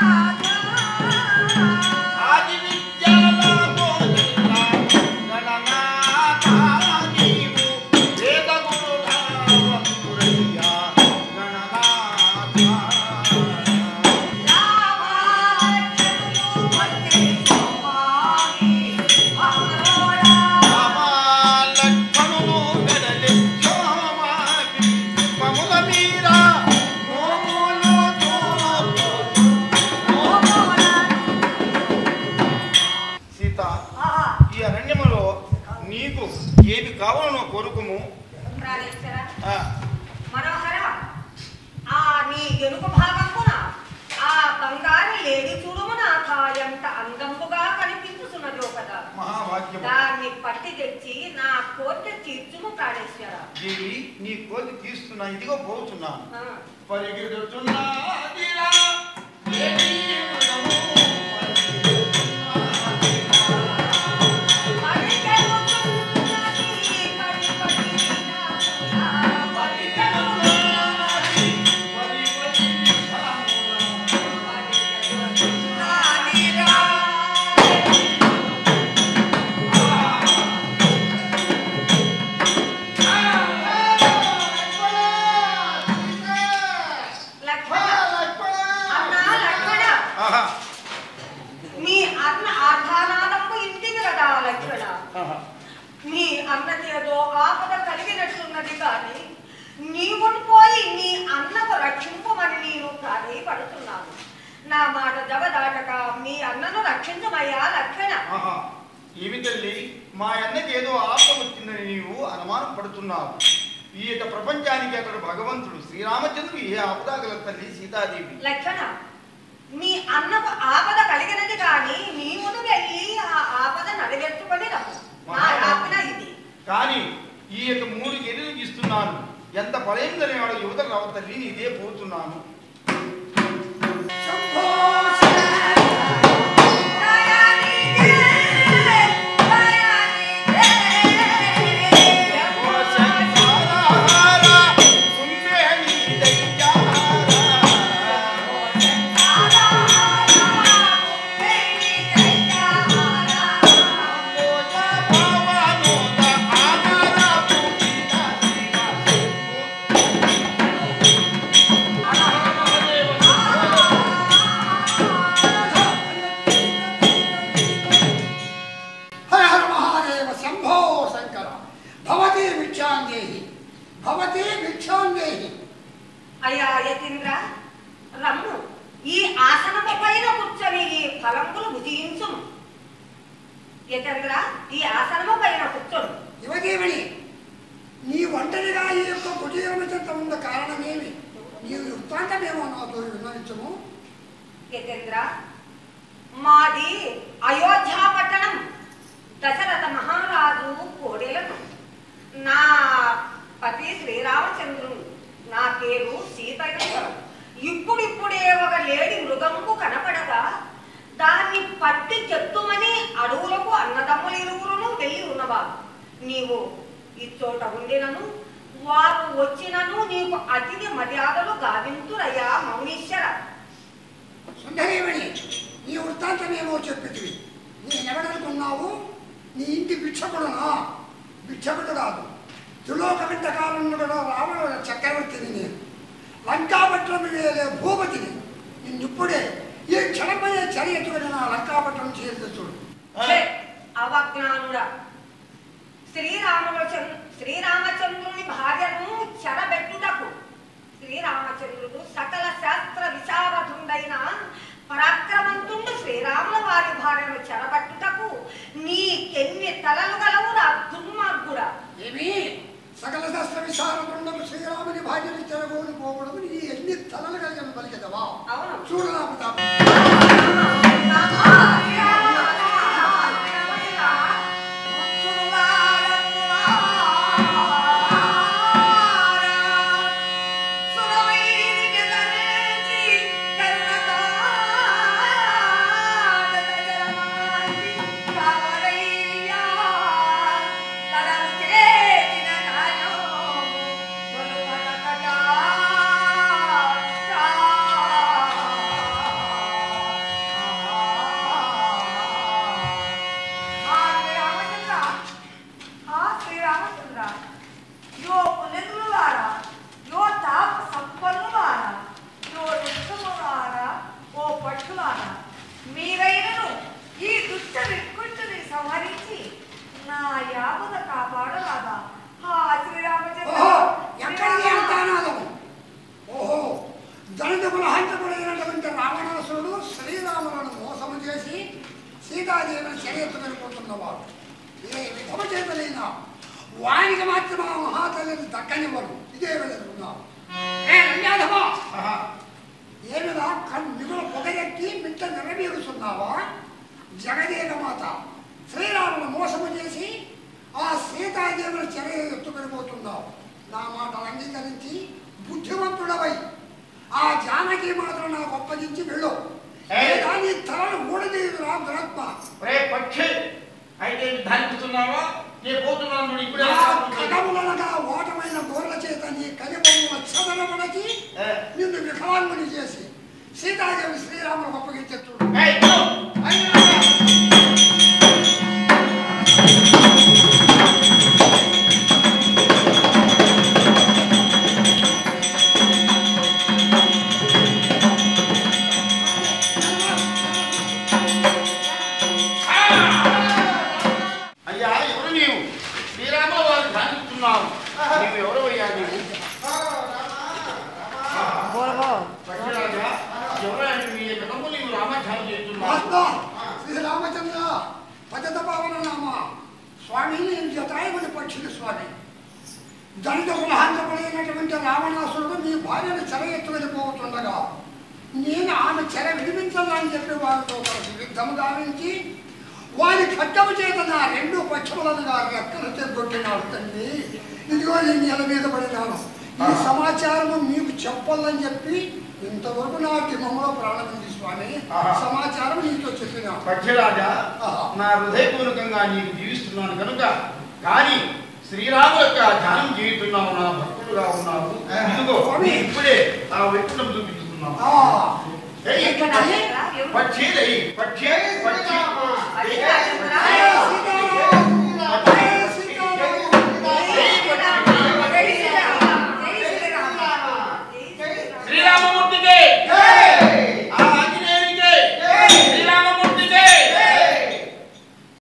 God. మనోహర ఆ నీ ఎనుక భాగమున ఆ బంగారు లేడి చూడుమున ఎంత అందంపుగా కనిపించుతున్నదో కదా మహాభాగ్యము. దాన్ని పట్టి తెచ్చి నా కోరిక తీర్చుము ప్రాణేశ్వర. దేవి నీ కోరిక తీస్తున్నా ఇదిగో పోతున్నాను. ఆ, నా మాట జవదాటక మీ అన్నను రక్షించమయ్యా లక్ష్మణ ఆహా. ఏమి తల్లి? మా అన్నకి ఏదో ఆపద వచ్చిందని నీవు అనుమానం పడుతున్నావు. ఈ యొక్క ప్రపంచానికి అతడు భగవంతుడు. శ్రీరామచంద్రుడు ఏ ఆపద గల తల్లి సీతాదేవి? లక్ష్మణ మీ అన్నకు ఆపద కలిగినది కానీ నీవును వెళ్ళి ఆ ఆపద నడివెట్టుకొని రమ్ము నా ఆపద ఇది. కానీ ఈ యొక్క మూడు గిరిలు ఇస్తున్నాను. ఎంత బలైందని వాడు యువతలు రావు తల్లి ఇదే పోతున్నాను. అయ్యా యతీంద్ర రమ్ము. ఈ ఆసనము పైన కూర్చొని ఈ ఫలంబులు భుజించుము. యతీంద్ర ఈ ఆసనము పైన కూర్చొని యువదేవిని నీ ఒంటరిగా ఈ యొక్క చెంత ఉన్న కారణమేమి? నీవు వృత్తాంతమేమో నాతో విన్నవించము. యతీంద్ర మాది అయోధ్య పట్టణం. దశరథ మహారాజు కోడెలను. నా పతి శ్రీరామచంద్రుడు పట్టి చెత్తుమని అడవులకు అన్నదమ్ములు ఇరువురును వెళ్ళి ఉన్నవారు. నీవు ఇచ్చోట ఉండినను వారు వచ్చినను నీకు అతిథి మర్యాదలు గావింతురయ్యా మౌనీశ్వర. సుందరేమణి నీ వృత్తాంతమేమో చెప్పితివి నేనెవడనుకున్నావు? నీ ఇంటి భిక్షకుడునా? భిక్షకుడు కాదు. త్రిలోక వింతకాలంలో కూడా రావణ చక్రవర్తిని నేను. లంకాపట్నం వేలే భూపతిని. నిన్నిప్పుడే ఈ క్షణమయ్యే చర్య ఎటువంటి నా లంకా చేసి చూడు. అవజ్ఞానుడా. శ్రీరాముల చంద్రు శ్రీరామచంద్రుని భార్యను చెరబెట్టుటకు. శ్రీరామచంద్రుడు సకల శాస్త్ర విశారదుండైన పరాక్రమంతుండు శ్రీరాముల వారి భార్యను చెరబట్టుటకు. నీకెన్ని తలలు గలవురా దుర్మార్గుడా. ఏమి? సకల శాస్త్ర విశారదుండము శ్రీరాముని భార్యని చెరగోని పోవడం నీ ఎన్ని తలలు కలిగిన పలికెదవా అవును. వానికి మాత్రం ఆ మహాతల్లిని దక్కనివ్వరు. ఇదే వెళుతున్నావు ఏ రంగాధమా. ఏమిరా కన్ను మిగులు పొగరెక్కి మిట్ట నిరవేరుతున్నావా జగదేక మాత శ్రీరాముడు మోసము చేసి ఆ సీతాదేవుని చెర ఎత్తుకొని నా మాటలు అంగీకరించి బుద్ధివంతుడవై ఆ జానకి మాత్రం నాకు అప్పగించి వెళ్ళు. నీ తలను ఊడదీయుదురా దురత్మ. ఒరే పక్షి అయితే నిర్ధారిస్తున్నావా నేను పోతున్నాను ఇప్పుడే నా వస్తాను. కడములనగా ఓటమైన గోర్ల చేత నీ కలిబొమ్మల చదలబడకి ఏ, నిన్ను వికలాంగుని చేసి సీతాదేవి శ్రీరాముడు అప్పగించే చూడు. అయ్యా ఎవరు నీవు? శ్రీరాముల వారు ధ్యానిస్తున్నావు నీవు ఎవరు అయ్యా నీవు పక్షిరాజా ఎవరైనా మీ కథము నీవు రామధ్యానం చేస్తున్నావు మహాత్మా శ్రీరామచంద్ర పద్ధత పావన నామ స్వామి నేను జటాయుని పక్షిని స్వామి? దళిత కులహాంతకుడైనటువంటి రావణాసురుడు మీ భార్యను చెర ఎత్తు వెళ్ళిపోతుండగా నేను ఆమె చెర విడిపించాలని చెప్పి వారితో కలిసి యుద్ధము గావించి వారి ఖడ్డము చేత నా రెండు పక్షములనుగా రెక్కలు తెగొట్టినాడు తండ్రి ఇదిగో నేను నెల మీద పడినాను ఈ సమాచారము మీకు చెప్పాలని చెప్పి ఇంతవరకు నా దిమంలో ప్రాణం ఉంది స్వామి. సమాచారం నీతో చెప్పినా. పక్షిరాజా నా హృదయపూర్వకంగా నీకు జీవిస్తున్నాను కనుక కానీ శ్రీరాము యొక్క ధ్యానం చేయుతున్నావు నా భక్తుడుగా ఉన్నావు. ఇదిగో ఇప్పుడే ఆ వ్యక్తులను ఎక్కడ? పక్షి, పక్షి, పక్షి,